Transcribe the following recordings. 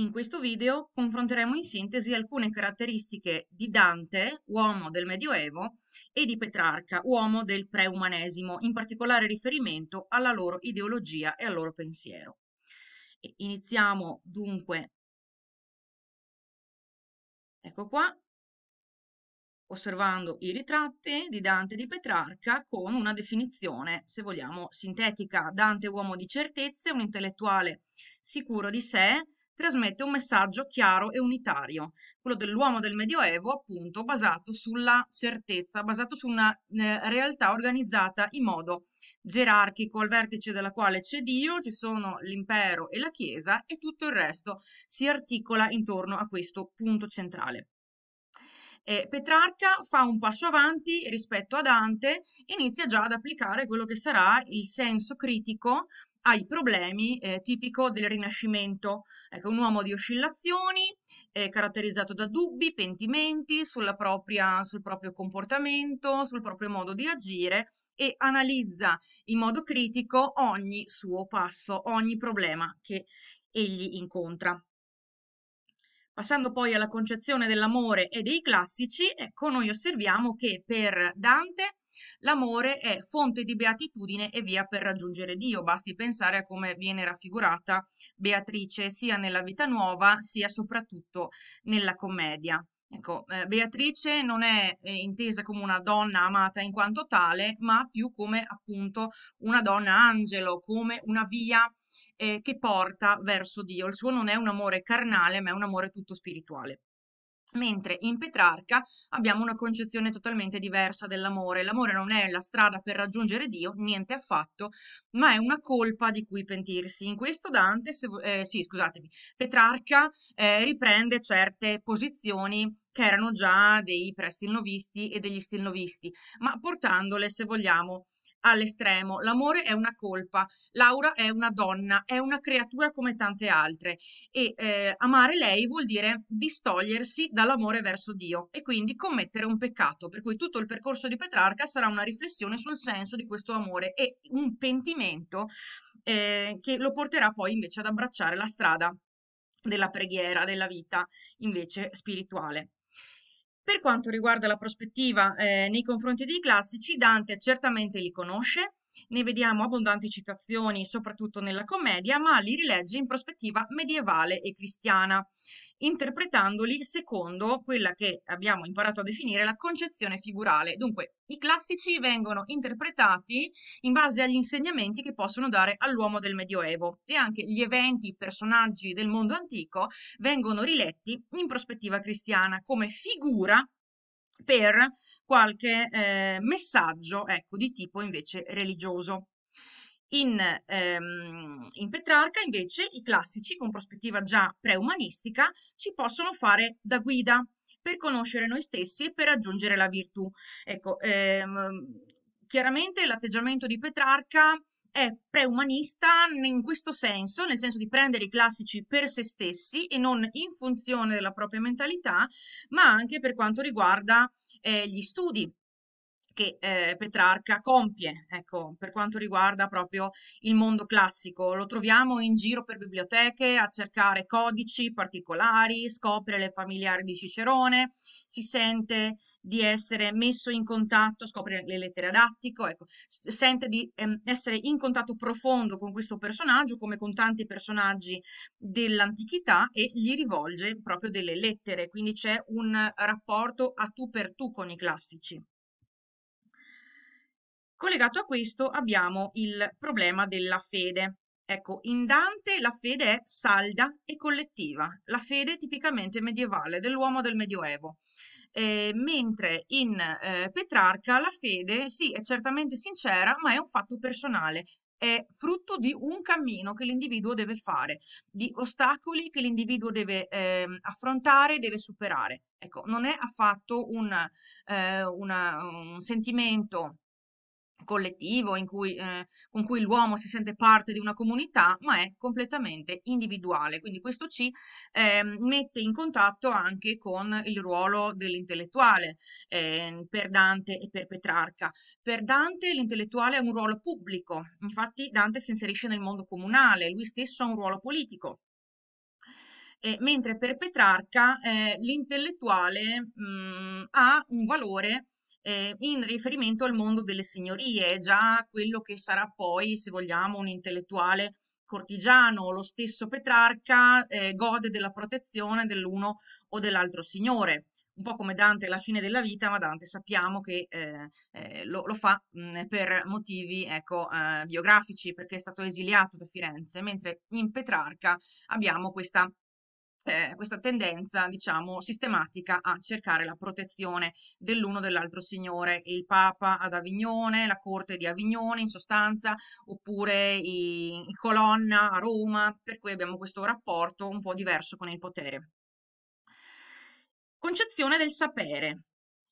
In questo video confronteremo in sintesi alcune caratteristiche di Dante, uomo del Medioevo, e di Petrarca, uomo del preumanesimo, in particolare riferimento alla loro ideologia e al loro pensiero. Iniziamo dunque, ecco qua, osservando i ritratti di Dante e di Petrarca con una definizione, se vogliamo, sintetica. Dante uomo di certezze, un intellettuale sicuro di sé, trasmette un messaggio chiaro e unitario, quello dell'uomo del Medioevo, appunto, basato sulla certezza, basato su una eh, realtà organizzata in modo gerarchico, al vertice della quale c'è Dio, ci sono l'impero e la Chiesa e tutto il resto si articola intorno a questo punto centrale. Eh, Petrarca fa un passo avanti rispetto a Dante, inizia già ad applicare quello che sarà il senso critico ai problemi eh, tipico del Rinascimento. Ecco, un uomo di oscillazioni, eh, caratterizzato da dubbi, pentimenti propria, sul proprio comportamento, sul proprio modo di agire e analizza in modo critico ogni suo passo, ogni problema che egli incontra. Passando poi alla concezione dell'amore e dei classici, ecco, noi osserviamo che per Dante L'amore è fonte di beatitudine e via per raggiungere Dio. Basti pensare a come viene raffigurata Beatrice sia nella vita nuova sia soprattutto nella commedia. Ecco, eh, Beatrice non è eh, intesa come una donna amata in quanto tale, ma più come appunto una donna angelo, come una via eh, che porta verso Dio. Il suo non è un amore carnale, ma è un amore tutto spirituale. Mentre in Petrarca abbiamo una concezione totalmente diversa dell'amore. L'amore non è la strada per raggiungere Dio, niente affatto, ma è una colpa di cui pentirsi. In questo Dante, se, eh, sì, scusatemi, Petrarca eh, riprende certe posizioni che erano già dei prestilnovisti e degli stilnovisti, ma portandole, se vogliamo, all'estremo. L'amore è una colpa, Laura è una donna, è una creatura come tante altre e eh, amare lei vuol dire distogliersi dall'amore verso Dio e quindi commettere un peccato, per cui tutto il percorso di Petrarca sarà una riflessione sul senso di questo amore e un pentimento eh, che lo porterà poi invece ad abbracciare la strada della preghiera, della vita invece spirituale. Per quanto riguarda la prospettiva eh, nei confronti dei classici, Dante certamente li conosce, ne vediamo abbondanti citazioni soprattutto nella commedia, ma li rilegge in prospettiva medievale e cristiana, interpretandoli secondo quella che abbiamo imparato a definire la concezione figurale. Dunque, i classici vengono interpretati in base agli insegnamenti che possono dare all'uomo del Medioevo e anche gli eventi, i personaggi del mondo antico vengono riletti in prospettiva cristiana come figura per qualche eh, messaggio ecco, di tipo invece religioso. In, ehm, in, Petrarca invece i classici con prospettiva già preumanistica ci possono fare da guida per conoscere noi stessi e per raggiungere la virtù. Ecco, ehm, chiaramente l'atteggiamento di Petrarca è preumanista in questo senso, nel senso di prendere i classici per se stessi e non in funzione della propria mentalità, ma anche per quanto riguarda eh, gli studi che eh, Petrarca compie, ecco, per quanto riguarda proprio il mondo classico. Lo troviamo in giro per biblioteche a cercare codici particolari, scopre le familiari di Cicerone, si sente di essere messo in contatto, scopre le lettere ad Attico, ecco, sente di ehm, essere in contatto profondo con questo personaggio, come con tanti personaggi dell'antichità, e gli rivolge proprio delle lettere, quindi c'è un rapporto a tu per tu con i classici. Collegato a questo abbiamo il problema della fede. Ecco, in Dante la fede è salda e collettiva, la fede tipicamente medievale dell'uomo del Medioevo. Eh, mentre in eh, Petrarca la fede sì è certamente sincera, ma è un fatto personale, è frutto di un cammino che l'individuo deve fare, di ostacoli che l'individuo deve eh, affrontare, deve superare. Ecco, non è affatto un, eh, una, un sentimento collettivo in cui, eh, con cui l'uomo si sente parte di una comunità, ma è completamente individuale. Quindi questo ci eh, mette in contatto anche con il ruolo dell'intellettuale eh, per Dante e per Petrarca. Per Dante l'intellettuale è un ruolo pubblico, infatti Dante si inserisce nel mondo comunale, lui stesso ha un ruolo politico. eh, mentre per Petrarca eh, l'intellettuale mh, ha un valore eh, in riferimento al mondo delle signorie, già quello che sarà poi, se vogliamo, un intellettuale cortigiano, lo stesso Petrarca eh, gode della protezione dell'uno o dell'altro signore. Un po' come Dante alla fine della vita, ma Dante sappiamo che eh, eh, lo, lo, fa mh, per motivi ecco, eh, biografici, perché è stato esiliato da Firenze, mentre in Petrarca abbiamo questa eh, questa tendenza, diciamo, sistematica a cercare la protezione dell'uno o dell'altro signore, il Papa ad Avignone, la corte di Avignone in sostanza, oppure i, i Colonna a Roma, per cui abbiamo questo rapporto un po' diverso con il potere. Concezione del sapere.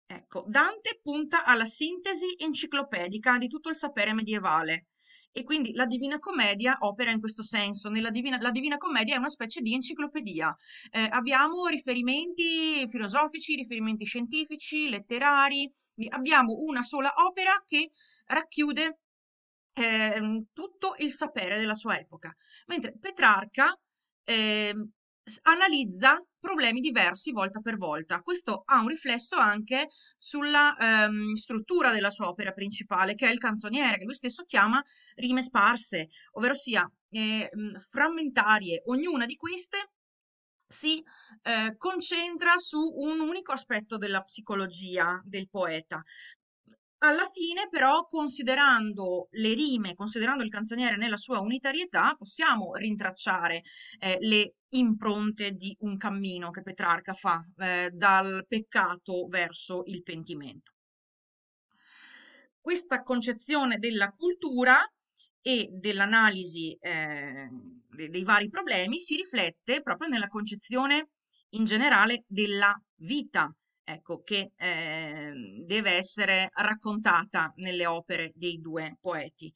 Ecco, Dante punta alla sintesi enciclopedica di tutto il sapere medievale e quindi la Divina Commedia opera in questo senso. Divina, la Divina Commedia è una specie di enciclopedia. Eh, abbiamo riferimenti filosofici, riferimenti scientifici, letterari, abbiamo una sola opera che racchiude eh, tutto il sapere della sua epoca, mentre Petrarca eh, analizza problemi diversi volta per volta. Questo ha un riflesso anche sulla ehm, struttura della sua opera principale, che è il canzoniere, che lui stesso chiama rime sparse, ovvero sia eh, frammentarie. Ognuna di queste si eh, concentra su un unico aspetto della psicologia del poeta. Alla fine, però, considerando le rime, considerando il canzoniere nella sua unitarietà, possiamo rintracciare eh, le impronte di un cammino che Petrarca fa eh, dal peccato verso il pentimento. Questa concezione della cultura e dell'analisi eh, dei, vari problemi si riflette proprio nella concezione in generale della vita ecco, che eh, deve essere raccontata nelle opere dei due poeti.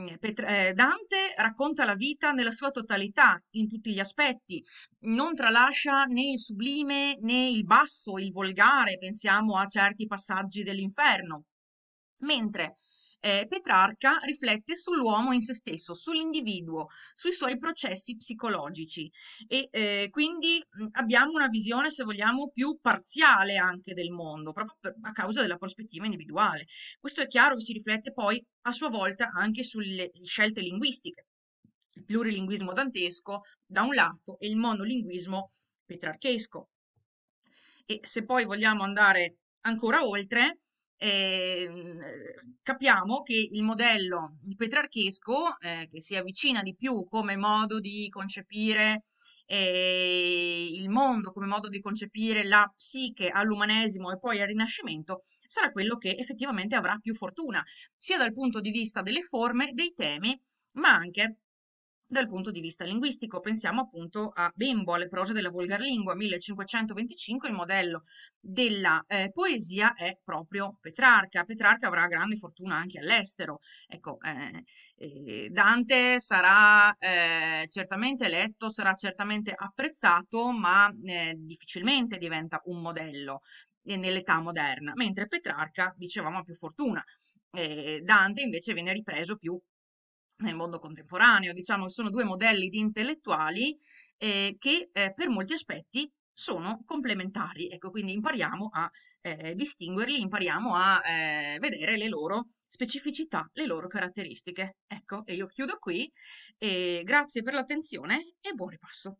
Mm, Pet- eh, Dante racconta la vita nella sua totalità, in tutti gli aspetti, non tralascia né il sublime né il basso, il volgare, pensiamo a certi passaggi dell'inferno. Mentre eh, Petrarca riflette sull'uomo in se stesso, sull'individuo, sui suoi processi psicologici e eh, quindi abbiamo una visione, se vogliamo, più parziale anche del mondo, proprio per, a causa della prospettiva individuale. Questo è chiaro che si riflette poi a sua volta anche sulle scelte linguistiche. Il plurilinguismo dantesco da un lato e il monolinguismo petrarchesco. E se poi vogliamo andare ancora oltre, eh, capiamo che il modello petrarchesco, eh, che si avvicina di più come modo di concepire eh, il mondo, come modo di concepire la psiche all'umanesimo e poi al Rinascimento, sarà quello che effettivamente avrà più fortuna, sia dal punto di vista delle forme, dei temi, ma anche dal punto di vista linguistico. Pensiamo appunto a Bembo, alle prose della volgarlingua 1525, il modello della eh, poesia è proprio Petrarca. Petrarca avrà grande fortuna anche all'estero. Ecco, eh, eh, Dante sarà eh, certamente letto, sarà certamente apprezzato, ma eh, difficilmente diventa un modello eh, nell'età moderna, mentre Petrarca, dicevamo, ha più fortuna. Dante invece viene ripreso più nel mondo contemporaneo. Diciamo che sono due modelli di intellettuali eh, che eh, per molti aspetti sono complementari. Ecco, quindi impariamo a eh, distinguerli, impariamo a eh, vedere le loro specificità, le loro caratteristiche. Ecco, e io chiudo qui. grazie per l'attenzione e buon ripasso.